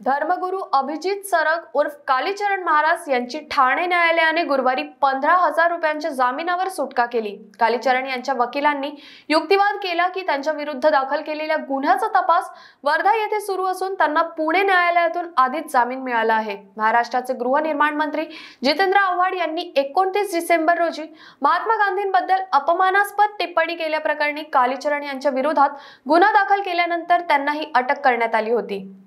धर्मगुरू अभिजित सरग उर्फ कालीचरण महाराज यांची ठाणे न्यायालयाने गुरुवारी पंधरा हजार रुपयांच्या जामिनावर सुटका केली. कालीचरण यांच्या वकिलांनी युक्तिवाद केला की त्यांच्या विरुद्ध दाखल केलेल्या गुन्ह्याचा तपास वर्धा येथे सुरू असून त्यांना पुणे न्यायालयातून आधीच जामीन मिळाला आहे. महाराष्ट्राचे गृहनिर्माण मंत्री जितेंद्र आव्हाड यांनी एकोणतीस डिसेंबर रोजी महात्मा गांधींबद्दल अपमानास्पद टिप्पणी केल्याप्रकरणी कालीचरण यांच्या विरोधात गुन्हा दाखल केल्यानंतर त्यांना ही अटक करण्यात आली होती.